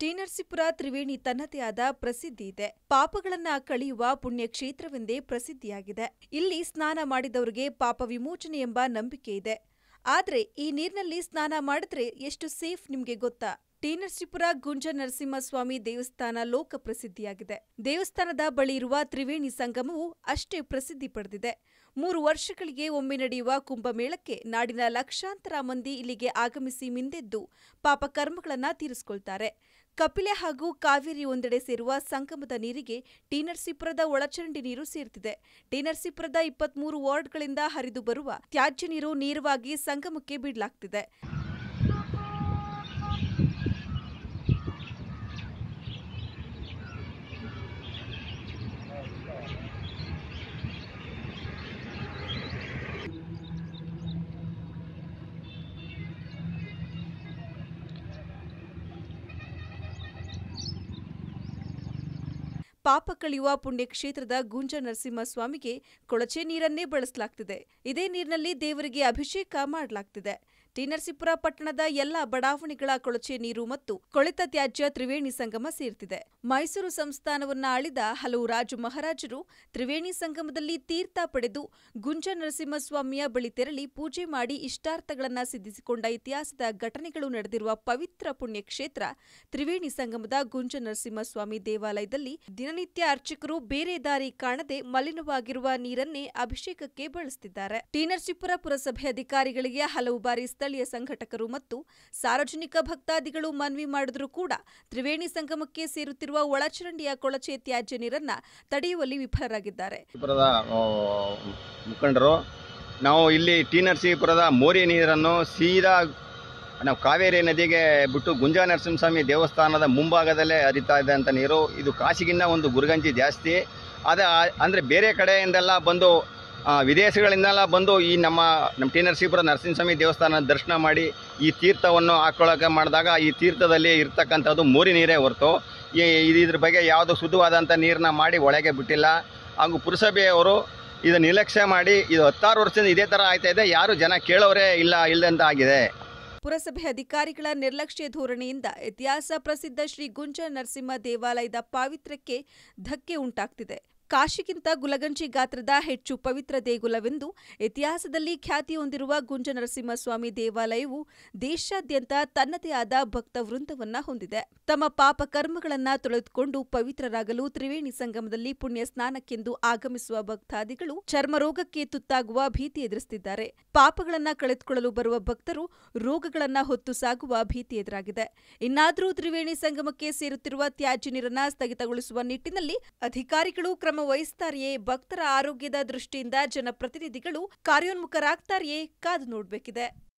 T Narasipura Triveni ತನ್ನದೇ ಆದ ಪ್ರಸಿದ್ಧಿ ಇದೆ. ಪಾಪಗಳನ್ನ ಕಳೆಯುವ ಪುಣ್ಯಕ್ಷೇತ್ರವೆಂದೇ ಪ್ರಸಿದ್ಧಿಯಾಗಿದೆ. ಇಲ್ಲಿ ಸ್ನಾನ ಮಾಡಿದವರಿಗೆ ಪಾಪ ವಿಮೋಚನೆ ಎಂಬ ನಂಬಿಕೆ ಇದೆ. ಆದರೆ ಈ ನೀರಿನಲ್ಲಿ ಸ್ನಾನ ಮಾಡಿದ್ರೆ ಎಷ್ಟು ಸೇಫ್ ನಿಮ್ಗೆ ಗೊತ್ತಾ? ಟಿ ನರಸೀಪುರ ಗುಂಜ ನರಸಿಂಹಸ್ವಾಮಿ ದೇವಸ್ಥಾನ ಲೋಕ ಪ್ರಸಿದ್ಧಿಯಾಗಿದೆ. ದೇವಸ್ಥಾನದ ಬಳಿ ಇರುವ ತ್ರಿವೇಣಿ ಸಂಗಮವು ಅಷ್ಟೇ ಪ್ರಸಿದ್ಧಿ ಪಡೆದಿದೆ. ಮೂರು ವರ್ಷಗಳಿಗೆ ಒಮ್ಮೆ ನಡೆಯುವ ಕುಂಭಮೇಳಕ್ಕೆ ನಾಡಿನ ಲಕ್ಷಾಂತರ ಮಂದಿ ಇಲ್ಲಿಗೆ ಆಗಮಿಸಿ ಮಿಂದೆದ್ದು ಪಾಪ ಕರ್ಮಗಳನ್ನು ತೀರಿಸಿಕೊಳ್ತಾರೆ. ಕಪಿಲೆ ಹಾಗೂ ಕಾವೇರಿ ಒಂದೆಡೆ ಸೇರುವ ಸಂಗಮದ ನೀರಿಗೆ ಟಿ ಒಳಚರಂಡಿ ನೀರು ಸೇರ್ತಿದೆ. ಟಿ ನರಸೀಪುರದ ಇಪ್ಪತ್ಮೂರು ವಾರ್ಡ್ಗಳಿಂದ ಹರಿದು ಬರುವ ತ್ಯಾಜ್ಯ ನೀರು ನೇರವಾಗಿ ಸಂಗಮಕ್ಕೆ ಬಿಡಲಾಗ್ತಿದೆ. ಪಾಪ ಕಳೆಯುವ ಪುಣ್ಯಕ್ಷೇತ್ರದ ಗುಂಜ ನರಸಿಂಹಸ್ವಾಮಿಗೆ ಕೊಳಚೆ ನೀರನ್ನೇ ಬಳಸಲಾಗ್ತಿದೆ. ಇದೇ ನೀರಿನಲ್ಲಿ ದೇವರಿಗೆ ಅಭಿಷೇಕ ಮಾಡಲಾಗ್ತಿದೆ. ಟಿ ಪಟ್ಟಣದ ಎಲ್ಲಾ ಬಡಾವಣೆಗಳ ಕೊಳಚೆ ನೀರು ಮತ್ತು ಕೊಳೆತ ತ್ಯಾಜ್ಯ ತ್ರಿವೇಣಿ ಸಂಗಮ ಸೇರ್ತಿದೆ. ಮೈಸೂರು ಸಂಸ್ಥಾನವನ್ನ ಆಳಿದ ಹಲವು ರಾಜು ಮಹಾರಾಜರು ತ್ರಿವೇಣಿ ಸಂಗಮದಲ್ಲಿ ತೀರ್ಥ ಪಡೆದು ಗುಂಜ ನರಸಿಂಹಸ್ವಾಮಿಯ ಬಳಿ ತೆರಳಿ ಪೂಜೆ ಮಾಡಿ ಇಷ್ಟಾರ್ಥಗಳನ್ನ ಸಿದ್ಧಿಸಿಕೊಂಡ ಇತಿಹಾಸದ ಘಟನೆಗಳು ನಡೆದಿರುವ ಪವಿತ್ರ ಪುಣ್ಯಕ್ಷೇತ್ರ ತ್ರಿವೇಣಿ ಸಂಗಮದ ಗುಂಜ ನರಸಿಂಹಸ್ವಾಮಿ ದೇವಾಲಯದಲ್ಲಿ ದಿನನಿತ್ಯ ಅರ್ಚಕರು ಬೇರೆ ದಾರಿ ಕಾಣದೆ ಮಲಿನವಾಗಿರುವ ನೀರನ್ನೇ ಅಭಿಷೇಕಕ್ಕೆ ಬಳಸುತ್ತಿದ್ದಾರೆ ಟಿ ಪುರಸಭೆ ಅಧಿಕಾರಿಗಳಿಗೆ ಹಲವು ಬಾರಿ ಸ್ಥಳೀಯ ಸಂಘಟಕರು ಮತ್ತು ಸಾರ್ವಜನಿಕ ಭಕ್ತಾದಿಗಳು ಮನವಿ ಮಾಡಿದರೂ ಕೂಡ ತ್ರಿವೇಣಿ ಸಂಗಮಕ್ಕೆ ಸೇರುತ್ತಿರುವ ಒಳಚರಂಡಿಯ ಕೊಳಚೆ ತ್ಯಾಜ್ಯ ನೀರನ್ನ ತಡೆಯುವಲ್ಲಿ ವಿಫಲರಾಗಿದ್ದಾರೆ. ಮುಖಂಡರು, ನಾವು ಇಲ್ಲಿ ಟಿ ನರಸೀಪುರದ ಮೋರಿ ನೀರನ್ನು ಸೀದಾ ನಾವು ಕಾವೇರಿ ನದಿಗೆ ಬಿಟ್ಟು ಗುಂಜಾ ನರಸಿಂಹಸ್ವಾಮಿ ದೇವಸ್ಥಾನದ ಮುಂಭಾಗದಲ್ಲೇ ಹರಿತಾ ಅಂತ ನೀರು. ಇದು ಕಾಶಿಗಿನ್ನ ಒಂದು ಗುರುಗಂಜಿ ಜಾಸ್ತಿ. ಅದ ಅಂದರೆ ಬೇರೆ ಕಡೆಯಿಂದೆಲ್ಲ ಬಂದು ವಿದೇಶಗಳಿಂದೆಲ್ಲ ಬಂದು ಈ ನಮ್ಮ ನಮ್ಮ ಟಿ ನರಸೀಪುರ ನರಸಿಂಹಸ್ವಾಮಿ ದೇವಸ್ಥಾನ ದರ್ಶನ ಮಾಡಿ ಈ ತೀರ್ಥವನ್ನು ಹಾಕೊಳ್ಳೋಕೆ ಮಾಡಿದಾಗ ಈ ತೀರ್ಥದಲ್ಲಿ ಇರ್ತಕ್ಕಂಥದ್ದು ಮೂರಿ ನೀರೇ ಹೊರತು. ಈ, ಇದು ಇದ್ರ ಬಗ್ಗೆ ಯಾವುದು ಶುದ್ಧವಾದಂಥ ನೀರನ್ನ ಮಾಡಿ ಒಳಗೆ ಬಿಟ್ಟಿಲ್ಲ. ಹಾಗೂ ಪುರಸಭೆಯವರು ಇದು ನಿರ್ಲಕ್ಷ್ಯ ಮಾಡಿ ಇದು ಹತ್ತಾರು ವರ್ಷದಿಂದ ಇದೇ ಥರ ಆಯ್ತಾ ಇದೆ. ಯಾರು ಜನ ಕೇಳೋರೇ ಇಲ್ಲ ಇಲ್ಲದಂತ ಆಗಿದೆ. ಪುರಸಭೆ ಅಧಿಕಾರಿಗಳ ನಿರ್ಲಕ್ಷ್ಯ ಧೋರಣೆಯಿಂದ ಇತಿಹಾಸ ಪ್ರಸಿದ್ಧ ಶ್ರೀ ಗುಂಜ ನರಸಿಂಹ ದೇವಾಲಯದ ಪಾವಿತ್ರ್ಯಕ್ಕೆ ಧಕ್ಕೆ ಉಂಟಾಗ್ತಿದೆ. ಕಾಶಿಗಿಂತ ಗುಲಗಂಜಿ ಗಾತ್ರದ ಹೆಚ್ಚು ಪವಿತ್ರ ದೇಗುಲವೆಂದು ಇತಿಹಾಸದಲ್ಲಿ ಖ್ಯಾತಿ ಹೊಂದಿರುವ ಗುಂಜ ದೇವಾಲಯವು ದೇಶಾದ್ಯಂತ ತನ್ನದೇ ಆದ ಭಕ್ತ ವೃಂದವನ್ನ ಹೊಂದಿದೆ. ತಮ್ಮ ಪಾಪ ಕರ್ಮಗಳನ್ನ ತೊಳೆದುಕೊಂಡು ಪವಿತ್ರರಾಗಲು ತ್ರಿವೇಣಿ ಸಂಗಮದಲ್ಲಿ ಪುಣ್ಯ ಸ್ನಾನಕ್ಕೆಂದು ಆಗಮಿಸುವ ಭಕ್ತಾದಿಗಳು ಚರ್ಮರೋಗಕ್ಕೆ ತುತ್ತಾಗುವ ಭೀತಿ ಎದುರಿಸುತ್ತಿದ್ದಾರೆ ಪಾಪಗಳನ್ನ ಕಳೆದುಕೊಳ್ಳಲು ಬರುವ ಭಕ್ತರು ರೋಗಗಳನ್ನ ಹೊತ್ತು ಸಾಗುವ ಭೀತಿ ಎದುರಾಗಿದೆ. ಇನ್ನಾದರೂ ತ್ರಿವೇಣಿ ಸಂಗಮಕ್ಕೆ ಸೇರುತ್ತಿರುವ ತ್ಯಾಜ್ಯ ನೀರನ್ನ ಸ್ಥಗಿತಗೊಳಿಸುವ ನಿಟ್ಟಿನಲ್ಲಿ ಅಧಿಕಾರಿಗಳು ಕ್ರಮ ವಹಿಸ್ತಾರೆಯೇ? ಭಕ್ತರ ಆರೋಗ್ಯದ ದೃಷ್ಟಿಯಿಂದ ಜನಪ್ರತಿನಿಧಿಗಳು ಕಾರ್ಯೋನ್ಮುಖರಾಗ್ತಾರೆಯೇ? ಕಾದು ನೋಡಬೇಕಿದೆ.